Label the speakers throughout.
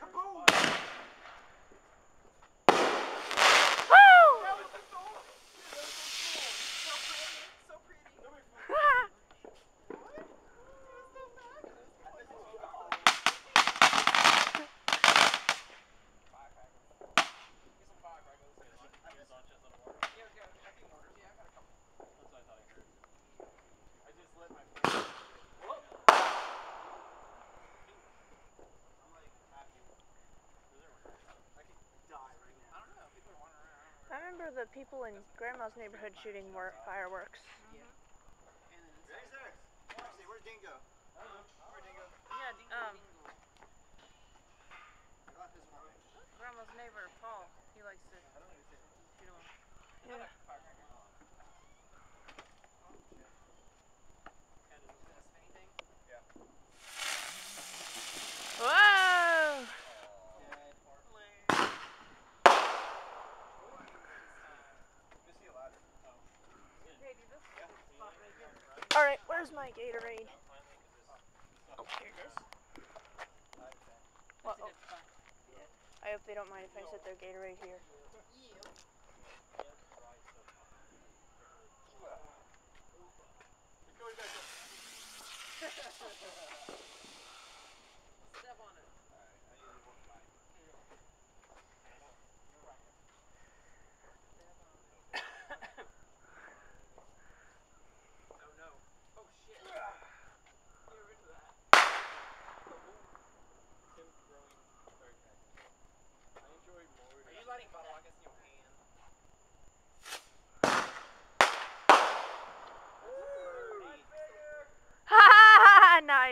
Speaker 1: Kaboom! were
Speaker 2: the
Speaker 3: people
Speaker 1: in Grandma's neighborhood shooting more fireworks?
Speaker 4: Yeah. Where's Dingo?
Speaker 2: Yeah, Um, Grandma's neighbor, Paul, he likes to shoot.
Speaker 1: Yeah.
Speaker 2: finish set
Speaker 4: their
Speaker 2: gate right here.
Speaker 1: Yeah.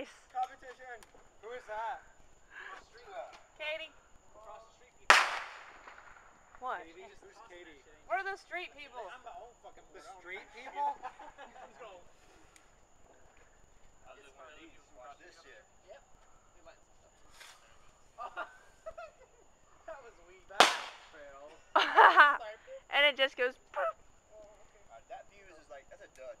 Speaker 1: Nice.
Speaker 4: Competition.
Speaker 3: Who is that?
Speaker 2: Katie.
Speaker 1: What?
Speaker 3: Katie? Who's Katie?
Speaker 2: What are the street people?
Speaker 3: I'm the old fucking The street people? That was weak. That fell.
Speaker 1: and it just goes. Poof.
Speaker 4: Oh, that view is like, that's a dud.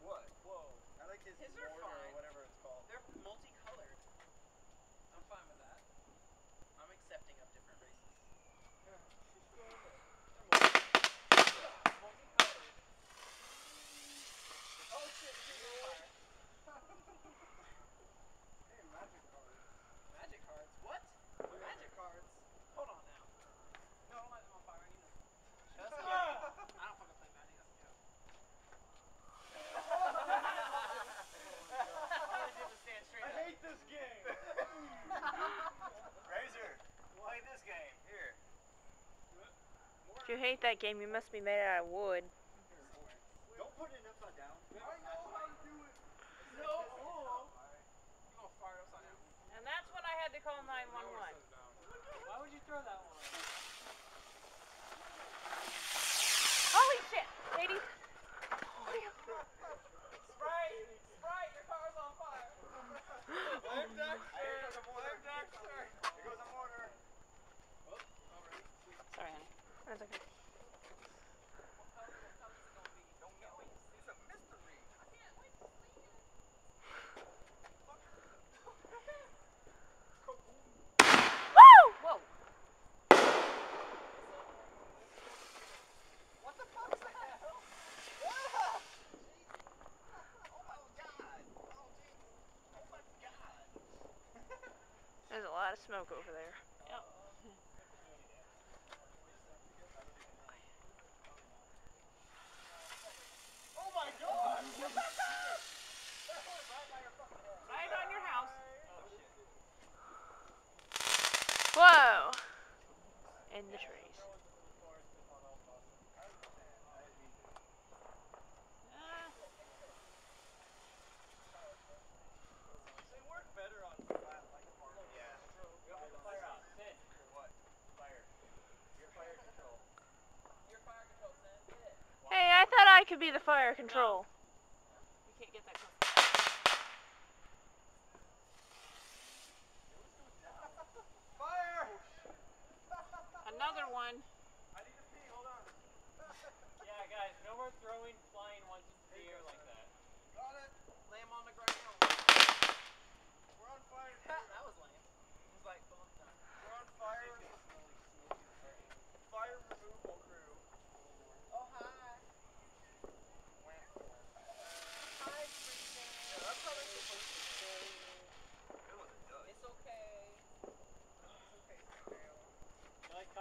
Speaker 4: What?
Speaker 3: Whoa.
Speaker 4: I like his,
Speaker 3: his
Speaker 4: mortar or whatever it's called.
Speaker 3: They're multicolored. I'm fine with that.
Speaker 1: you hate that game, you must be made out of wood.
Speaker 4: Don't put it upside down.
Speaker 3: I know how to do it. No.
Speaker 2: And that's when I had to call 911.
Speaker 3: lot of
Speaker 1: smoke over there. could be the fire control.
Speaker 5: No.
Speaker 4: fire!
Speaker 5: Another one.
Speaker 4: I need to pee, hold on.
Speaker 2: yeah, guys, no more throwing flying ones into the air like that.
Speaker 4: Got it.
Speaker 3: Lay them on the ground.
Speaker 4: We're on fire.
Speaker 3: that was lame.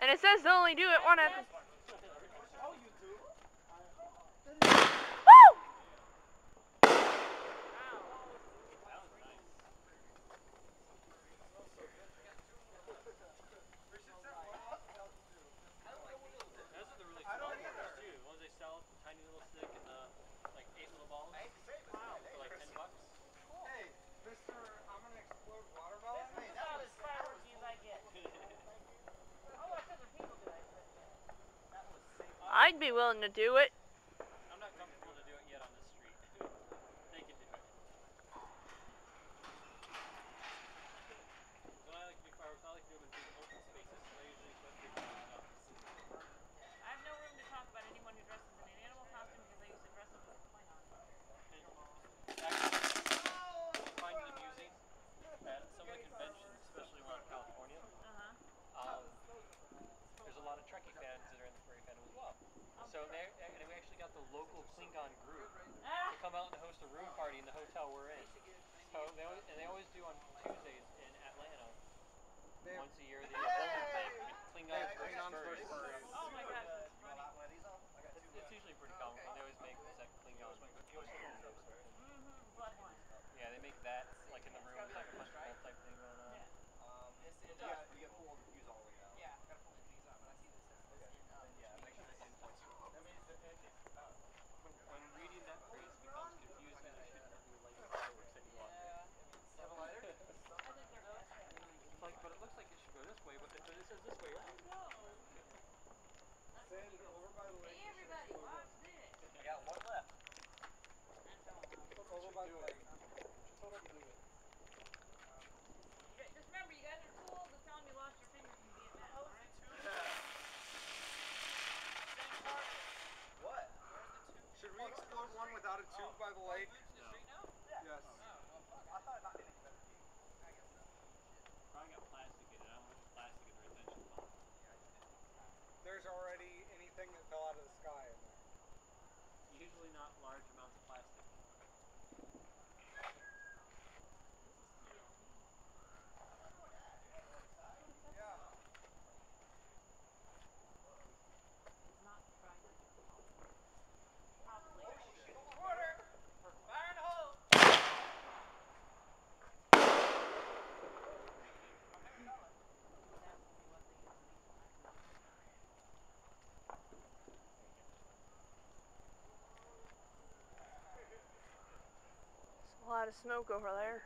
Speaker 1: And it says they'll only do it one at I'd be willing to do it.
Speaker 2: So and we actually got the local Klingon group to come out and host a room party in the hotel we're in. So they always, and they always do on Tuesdays in Atlanta. Once a year, the
Speaker 4: Klingon first.
Speaker 5: Oh my
Speaker 4: god!
Speaker 2: It's usually pretty common. They always make this at Klingon.
Speaker 3: this
Speaker 2: way, but it, says this way. I
Speaker 5: know.
Speaker 6: Sandra, over by the lake.
Speaker 5: Hey, everybody, watch this.
Speaker 4: We got one left.
Speaker 1: Look
Speaker 3: over
Speaker 1: by
Speaker 3: the
Speaker 1: lake.
Speaker 3: Just hold up
Speaker 5: and do it. Just remember, you guys are too old to you lost your fingers in Vietnam, all right?
Speaker 3: What?
Speaker 1: Should we explode one without a tube by the lake? There's already anything that fell out of the sky in there.
Speaker 4: Usually not large
Speaker 2: snow over there.